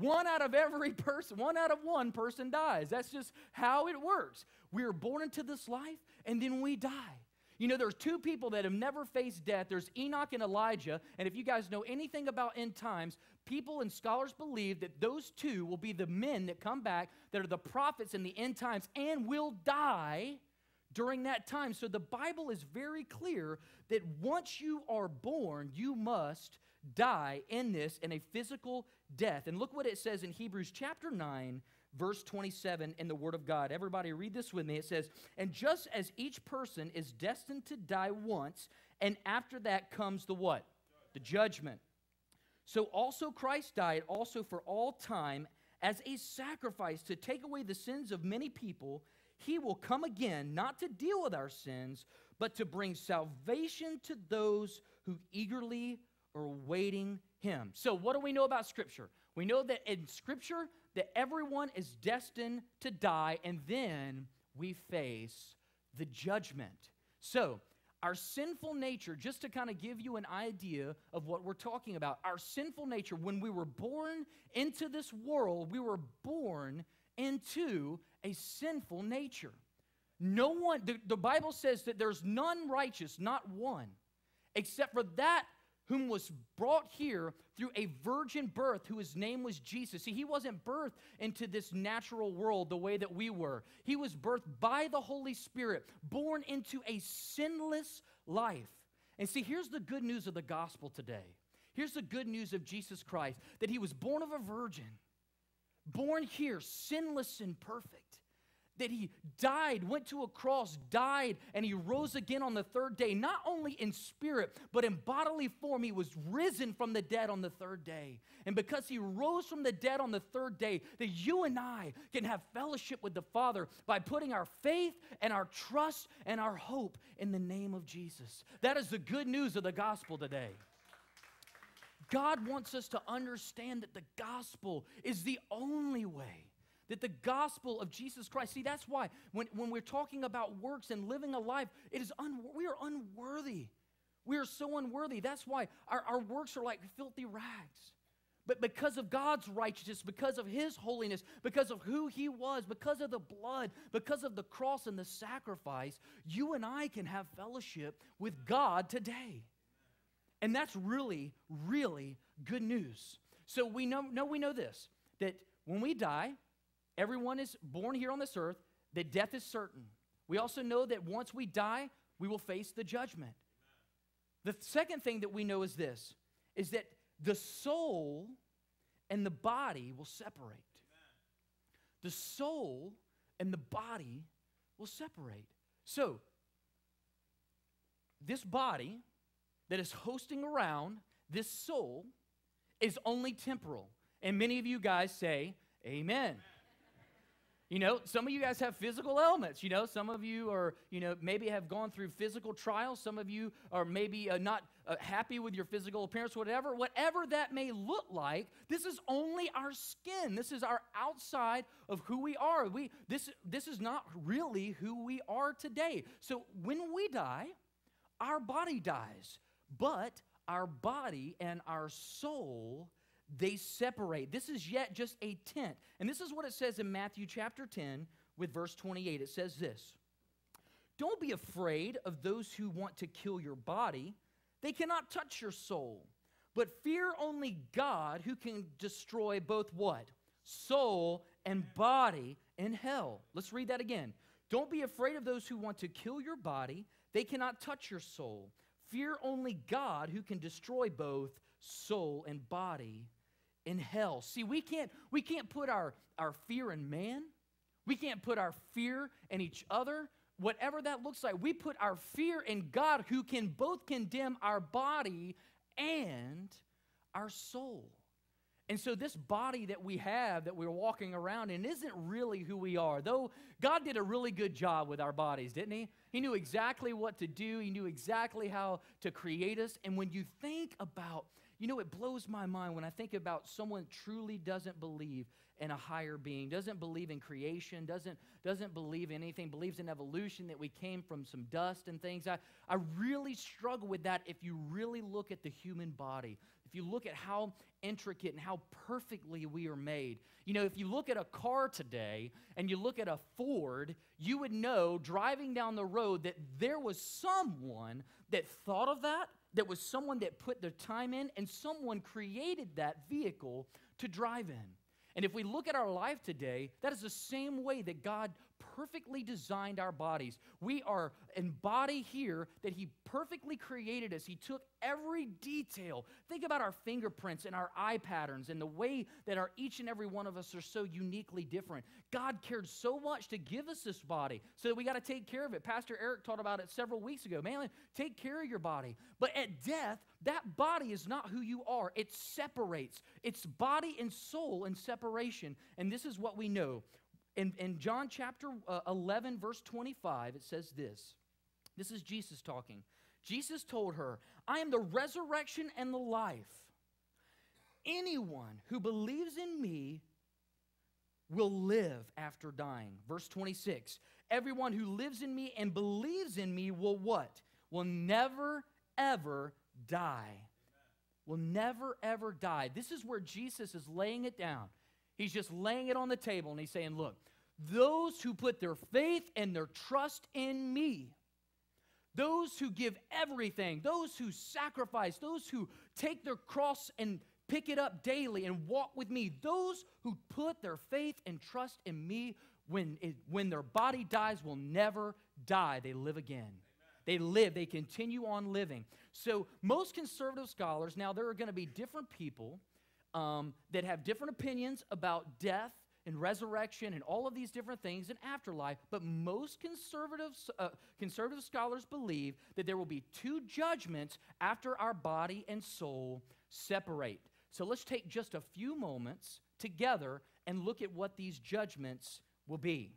One out of every person, one out of one person dies. That's just how it works. We are born into this life and then we die. You know, there's two people that have never faced death. There's Enoch and Elijah. And if you guys know anything about end times, people and scholars believe that those two will be the men that come back that are the prophets in the end times and will die during that time. So the Bible is very clear that once you are born, you must die in this in a physical death. And look what it says in Hebrews chapter 9 verse 27 in the Word of God. Everybody, read this with me. It says, And just as each person is destined to die once, and after that comes the what? The judgment. So also Christ died also for all time as a sacrifice to take away the sins of many people. He will come again, not to deal with our sins, but to bring salvation to those who eagerly are waiting him. So, what do we know about Scripture? We know that in Scripture, that everyone is destined to die, and then we face the judgment. So, our sinful nature, just to kind of give you an idea of what we're talking about, our sinful nature, when we were born into this world, we were born into a sinful nature. No one, the, the Bible says that there's none righteous, not one, except for that whom was brought here through a virgin birth, whose name was Jesus. See, he wasn't birthed into this natural world the way that we were. He was birthed by the Holy Spirit, born into a sinless life. And see, here's the good news of the gospel today. Here's the good news of Jesus Christ that he was born of a virgin, born here, sinless and perfect that he died, went to a cross, died, and he rose again on the third day, not only in spirit, but in bodily form. He was risen from the dead on the third day. And because he rose from the dead on the third day, that you and I can have fellowship with the Father by putting our faith and our trust and our hope in the name of Jesus. That is the good news of the gospel today. God wants us to understand that the gospel is the only way that the gospel of Jesus Christ, see, that's why when, when we're talking about works and living a life, it is un, we are unworthy. We are so unworthy. That's why our, our works are like filthy rags. But because of God's righteousness, because of His holiness, because of who He was, because of the blood, because of the cross and the sacrifice, you and I can have fellowship with God today. And that's really, really good news. So we know, know we know this that when we die, Everyone is born here on this earth, that death is certain. We also know that once we die, we will face the judgment. The second thing that we know is this is that the soul and the body will separate. The soul and the body will separate. So, this body that is hosting around this soul is only temporal. And many of you guys say, Amen. You know, some of you guys have physical ailments. You know, some of you are, you know, maybe have gone through physical trials. Some of you are maybe uh, not uh, happy with your physical appearance, whatever. Whatever that may look like, this is only our skin. This is our outside of who we are. We, this, this is not really who we are today. So when we die, our body dies, but our body and our soul they separate. This is yet just a tent. And this is what it says in Matthew chapter 10 with verse 28. It says this Don't be afraid of those who want to kill your body, they cannot touch your soul. But fear only God who can destroy both what? Soul and body in hell. Let's read that again. Don't be afraid of those who want to kill your body, they cannot touch your soul. Fear only God who can destroy both soul and body in hell. See, we can't, we can't put our, our fear in man. We can't put our fear in each other. Whatever that looks like, we put our fear in God who can both condemn our body and our soul. And so, this body that we have that we're walking around in isn't really who we are. Though God did a really good job with our bodies, didn't He? He knew exactly what to do, He knew exactly how to create us. And when you think about you know, it blows my mind when I think about someone truly doesn't believe in a higher being, doesn't believe in creation, doesn't, doesn't believe in anything, believes in evolution, that we came from some dust and things. I, I really struggle with that if you really look at the human body. if you look at how intricate and how perfectly we are made, you know, if you look at a car today and you look at a Ford, you would know driving down the road that there was someone that thought of that, that was someone that put their time in, and someone created that vehicle to drive in. And if we look at our life today, that is the same way that God perfectly designed our bodies. We are in body here that He perfectly created us. He took every detail. Think about our fingerprints and our eye patterns and the way that our each and every one of us are so uniquely different. God cared so much to give us this body so that we got to take care of it. Pastor Eric taught about it several weeks ago. Man, take care of your body. But at death, that body is not who you are. It separates. It's body and soul in separation. And this is what we know. In, in John chapter uh, 11, verse 25, it says this. This is Jesus talking. Jesus told her, I am the resurrection and the life. Anyone who believes in me will live after dying. Verse 26 Everyone who lives in me and believes in me will what? Will never, ever die. Will never, ever die. This is where Jesus is laying it down. He's just laying it on the table and he's saying, Look, those who put their faith and their trust in me, those who give everything, those who sacrifice, those who take their cross and pick it up daily and walk with me, those who put their faith and trust in me when, it, when their body dies will never die. They live again. They live, they continue on living. So, most conservative scholars, now there are going to be different people um, that have different opinions about death and resurrection and all of these different things and afterlife, but most conservative, uh, conservative scholars believe that there will be two judgments after our body and soul separate. So let's take just a few moments together and look at what these judgments will be.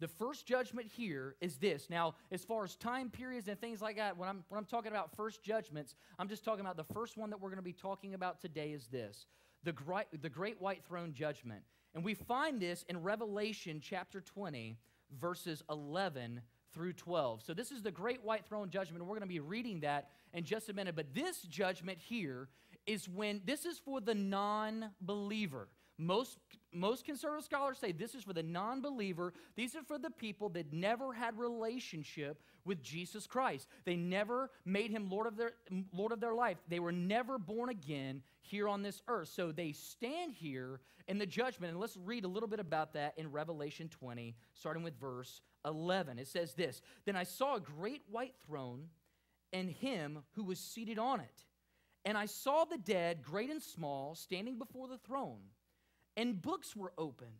The first judgment here is this. Now, as far as time periods and things like that, when I'm, when I'm talking about first judgments, I'm just talking about the first one that we're going to be talking about today is this the great, the great white throne judgment. And we find this in Revelation chapter 20, verses 11 through 12. So this is the great white throne judgment, and we're going to be reading that in just a minute. But this judgment here is when this is for the non believer. Most, most conservative scholars say this is for the non believer. These are for the people that never had relationship with Jesus Christ. They never made him Lord of, their, Lord of their life. They were never born again here on this earth. So they stand here in the judgment. And let's read a little bit about that in Revelation 20, starting with verse 11. It says this Then I saw a great white throne and him who was seated on it. And I saw the dead, great and small, standing before the throne and books were opened.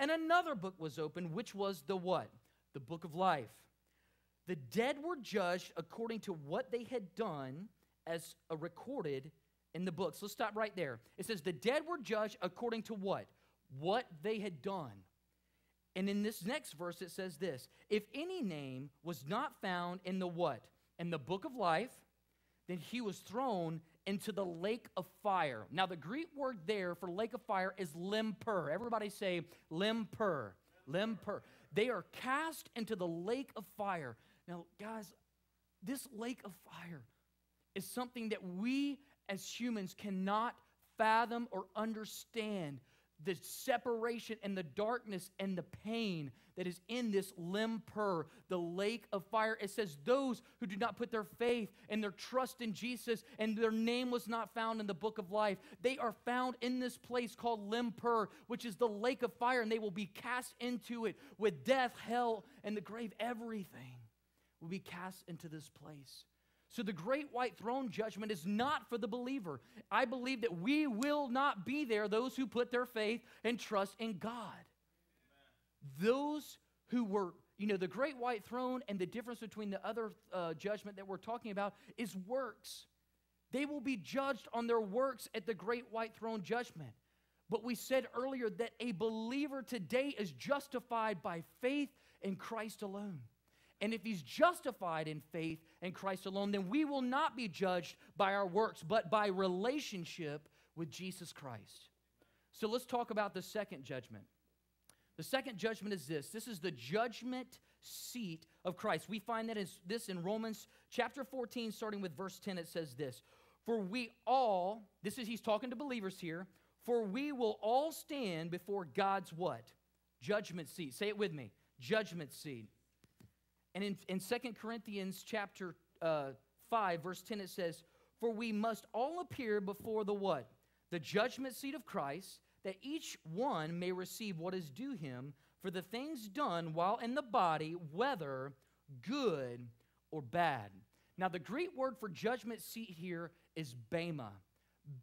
And another book was opened, which was the what? The book of life. The dead were judged according to what they had done as uh, recorded in the books. Let's stop right there. It says, The dead were judged according to what? What they had done. And in this next verse, it says this If any name was not found in the what? In the book of life, then he was thrown into the lake of fire. Now, the Greek word there for lake of fire is limper. Everybody say limper. Limper. They are cast into the lake of fire. Now, guys, this lake of fire is something that we as humans cannot fathom or understand the separation and the darkness and the pain that is in this limper, the lake of fire. It says, Those who do not put their faith and their trust in Jesus and their name was not found in the book of life, they are found in this place called limper, which is the lake of fire, and they will be cast into it with death, hell, and the grave. Everything will be cast into this place. So the great white throne judgment is not for the believer. I believe that we will not be there, those who put their faith and trust in God. Amen. Those who were, you know, the great white throne and the difference between the other uh, judgment that we're talking about is works. They will be judged on their works at the great white throne judgment. But we said earlier that a believer today is justified by faith in Christ alone. And if he's justified in faith in Christ alone, then we will not be judged by our works, but by relationship with Jesus Christ. So let's talk about the second judgment. The second judgment is this this is the judgment seat of Christ. We find that is this in Romans chapter 14, starting with verse 10. It says this For we all, this is he's talking to believers here, for we will all stand before God's what? Judgment seat. Say it with me. Judgment seat. And in, in 2 Corinthians chapter uh, 5, verse 10, it says, For we must all appear before the what? The judgment seat of Christ, that each one may receive what is due him for the things done while in the body, whether good or bad. Now, the Greek word for judgment seat here is bema.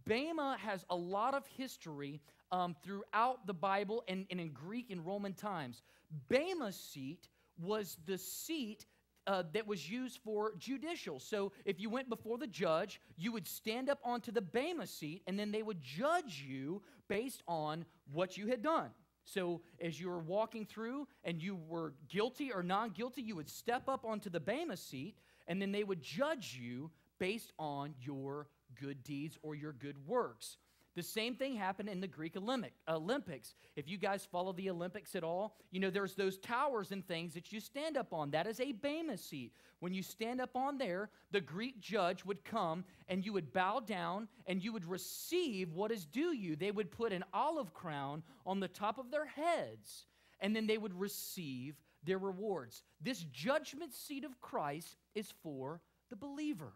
Bema has a lot of history um, throughout the Bible and, and in Greek and Roman times. Bema seat was the seat uh, that was used for judicial. So if you went before the judge, you would stand up onto the Bema seat, and then they would judge you based on what you had done. So as you were walking through and you were guilty or non guilty, you would step up onto the Bema seat, and then they would judge you based on your good deeds or your good works. The same thing happened in the Greek Olympic, Olympics. If you guys follow the Olympics at all, you know there's those towers and things that you stand up on. That is a Bema seat. When you stand up on there, the Greek judge would come and you would bow down and you would receive what is due you. They would put an olive crown on the top of their heads and then they would receive their rewards. This judgment seat of Christ is for the believer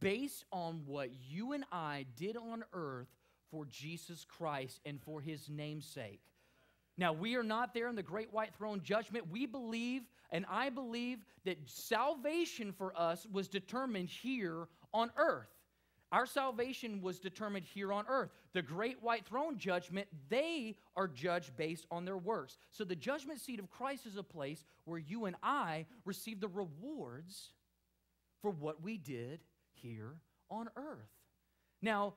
based on what you and I did on earth for Jesus Christ and for his namesake. Now, we are not there in the great white throne judgment. We believe, and I believe, that salvation for us was determined here on earth. Our salvation was determined here on earth. The great white throne judgment, they are judged based on their works. So the judgment seat of Christ is a place where you and I receive the rewards for what we did here on earth. Now,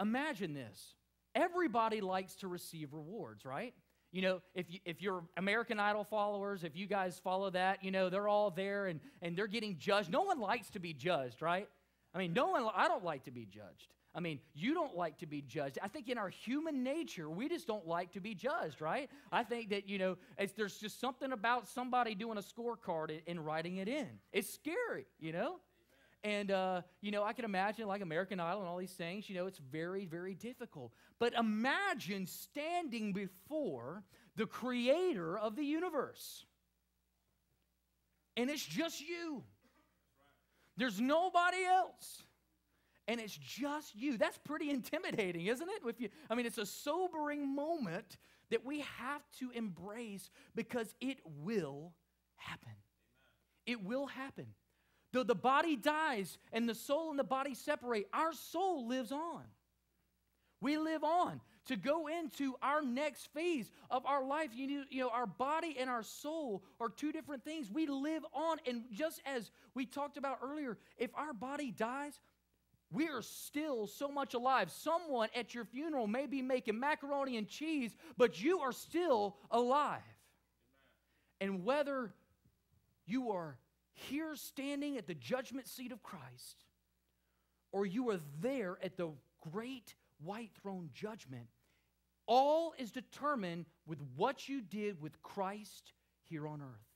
imagine this. Everybody likes to receive rewards, right? You know, if, you, if you're American Idol followers, if you guys follow that, you know, they're all there and, and they're getting judged. No one likes to be judged, right? I mean, no one, I don't like to be judged. I mean, you don't like to be judged. I think in our human nature, we just don't like to be judged, right? I think that, you know, there's just something about somebody doing a scorecard and writing it in. It's scary, you know? And, uh, you know, I can imagine like American Idol and all these things, you know, it's very, very difficult. But imagine standing before the creator of the universe. And it's just you. There's nobody else. And it's just you. That's pretty intimidating, isn't it? If you, I mean, it's a sobering moment that we have to embrace because it will happen. It will happen. Though the body dies and the soul and the body separate, our soul lives on. We live on to go into our next phase of our life. You know, you know, our body and our soul are two different things. We live on, and just as we talked about earlier, if our body dies, we are still so much alive. Someone at your funeral may be making macaroni and cheese, but you are still alive. Amen. And whether you are here standing at the judgment seat of Christ, or you are there at the great white throne judgment, all is determined with what you did with Christ here on earth.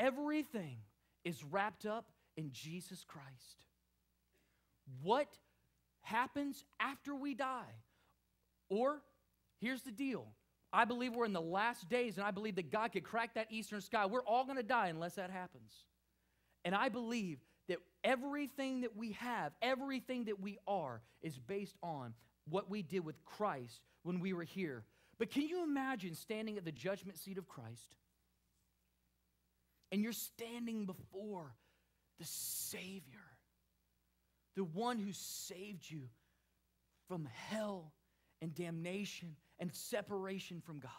Amen. Everything is wrapped up in Jesus Christ. What happens after we die? Or, here's the deal I believe we're in the last days, and I believe that God could crack that eastern sky. We're all going to die unless that happens. And I believe that everything that we have, everything that we are, is based on what we did with Christ when we were here. But can you imagine standing at the judgment seat of Christ? And you're standing before the Savior, the one who saved you from hell and damnation and separation from God.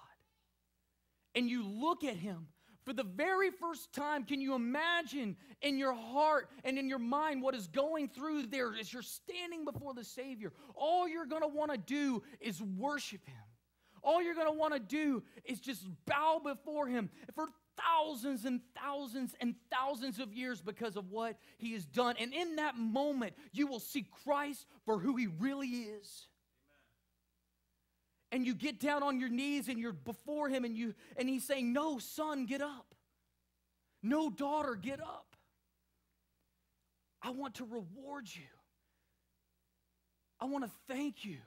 And you look at him for the very first time. Can you imagine in your heart and in your mind what is going through there as you're standing before the Savior? All you're going to want to do is worship him. All you're going to want to do is just bow before him for thousands and thousands and thousands of years because of what he has done. And in that moment, you will see Christ for who he really is and you get down on your knees and you're before him and you and he's saying no son get up. No daughter get up. I want to reward you. I want to thank you